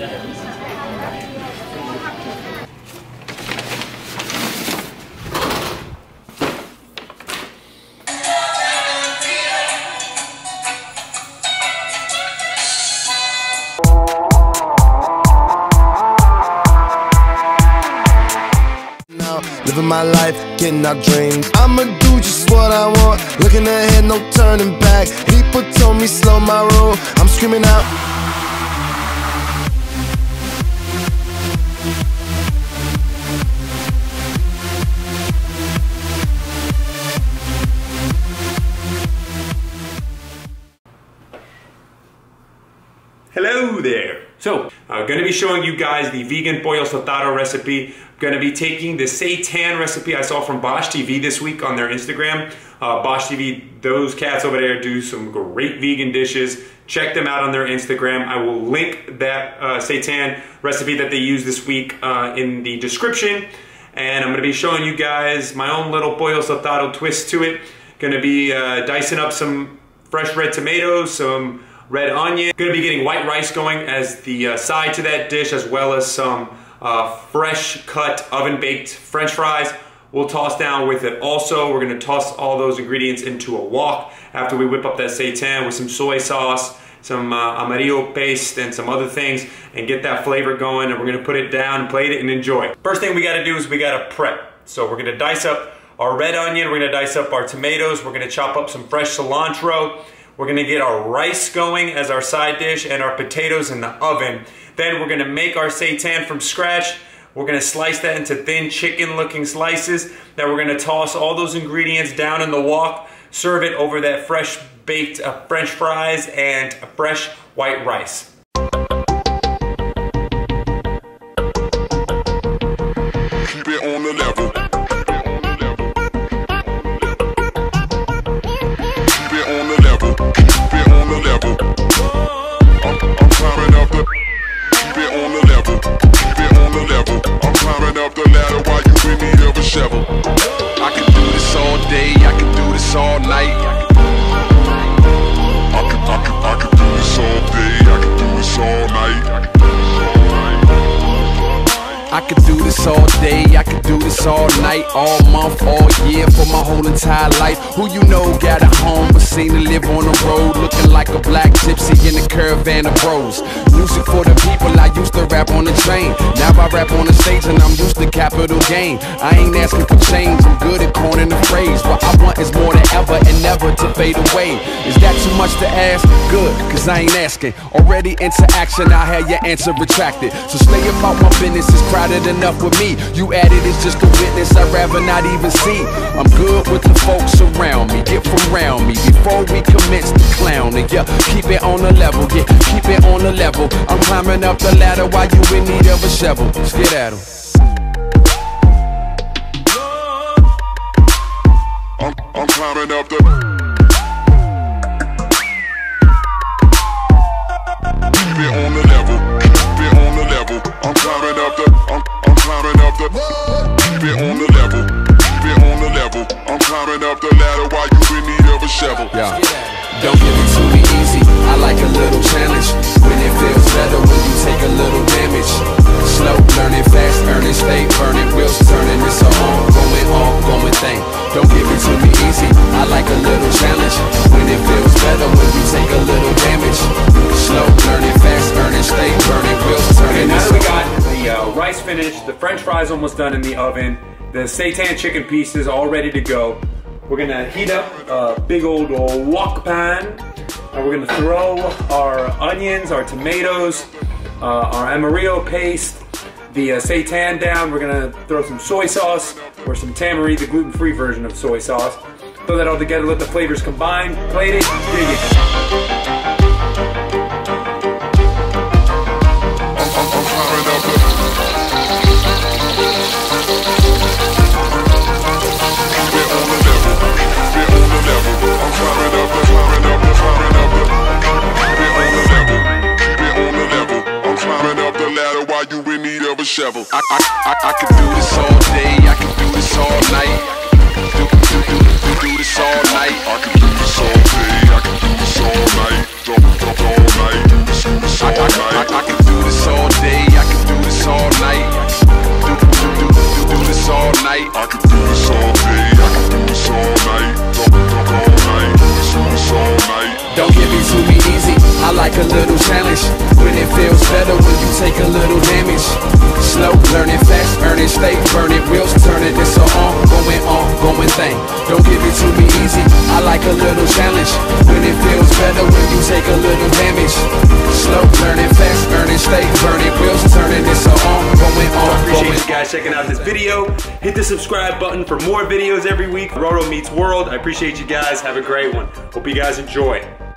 Living my life, getting our dreams. I'ma do just what I want. Looking ahead, no turning back. People told me slow my roll. I'm screaming out. Hello there. So, I'm going to be showing you guys the vegan pollo saltado recipe. I'm to be taking the seitan recipe I saw from Bosh TV this week on their Instagram. Uh, Bosh TV, those cats over there do some great vegan dishes. Check them out on their Instagram. I will link that uh, seitan recipe that they use this week uh, in the description. And I'm to be showing you guys my own little pollo saltado twist to it. To be uh, dicing up some fresh red tomatoes, some red onion. Gonna be getting white rice going as the uh, side to that dish as well as some uh, fresh cut oven baked french fries. We'll toss down with it also. We're gonna toss all those ingredients into a wok after we whip up that seitan with some soy sauce, some uh, amarillo paste and some other things and get that flavor going and we're gonna put it down, plate it and enjoy. First thing we gotta do is we gotta prep. So we're gonna dice up our red onion, we're gonna dice up our tomatoes, we're gonna chop up some fresh cilantro, we're gonna get our rice going as our side dish and our potatoes in the oven. Then we're gonna make our seitan from scratch. We're gonna slice that into thin chicken looking slices. Then we're gonna toss all those ingredients down in the wok, serve it over that fresh baked uh, french fries and fresh white rice. Keep it on the level. Up the ladder while you in need of a shovel. I can do this all day, I can do this all night. I can, I can, I can do this all day. I can do this all night. I can do this all day, I can do this all night, all month, all year, for my whole entire life. Who you know got a home, but seen to live on the road, looking like a black gypsy in a caravan of bros. Music for the people, I used to rap on the train. Now I rap on the stage and I'm used to capital gain. I ain't asking for change, I'm good at coining the phrase. What I want is more than ever and never to fade away. Is that too much to ask? Good, cause I ain't asking. Already into action, I had your answer retracted. So stay about my business, it's crowded enough with me. You added it's just a witness, I'd rather not even see. I'm good with the folks around me, get from around me before we commence the clowning. Yeah, keep it on the level, yeah, keep it on the level. I'm climbing up the ladder while you in need of a shovel. Let's get at 'em. I'm, I'm climbing up the. Keep it on the level. Keep it on the level. I'm climbing up the. I'm, I'm climbing up the. Keep it on the level. Keep it on the level. I'm climbing up the ladder while you in need of a shovel. Yeah. Don't give it to me easy. I like a little challenge. Better when you take a little damage. Slow, learning fast, earning, stay burning, wheels turning. It's a ongoing, ongoing thing. Don't give it to me easy. I like a little challenge. When it feels better when you take a little damage. Slow, learning fast, earning, stay burning, wheels Okay, now that we got the uh, rice finished, the french fries almost done in the oven, the seitan chicken pieces all ready to go, we're gonna heat up a big old wok pan, and we're gonna throw our onions, our tomatoes, uh, our amarillo paste, the uh, seitan down. We're gonna throw some soy sauce or some tamari, the gluten-free version of soy sauce. Throw that all together, let the flavors combine, plate it, dig it. shovel. I, I, I, I could do this all day, I can do this all night. Do, do, do, do, do this all night. I can do this all day, I can do this all night. Do, do, do, all night. This, this all I, I, I, I could do this all day, I could do this all night. Do, do, do, do, do, do this all night. I can do this all day, I can do this all night. Do, do, do, all night. This, this all night. Don't give it to me easy. I like a little challenge. When it feels better when you take a little damage. Slow, learning fast, earning, stay burning, wheels turning. This a ongoing, ongoing thing. Don't give it to me easy. I like a little challenge. When it feels better when you take a little damage. Slow, learning fast, earning, stay burning, wheels turning. This a ongoing, Appreciate you guys checking out this video. Hit the subscribe button for more videos every week. Roro Meets World. I appreciate you guys. Have a great one. Hope you guys enjoy.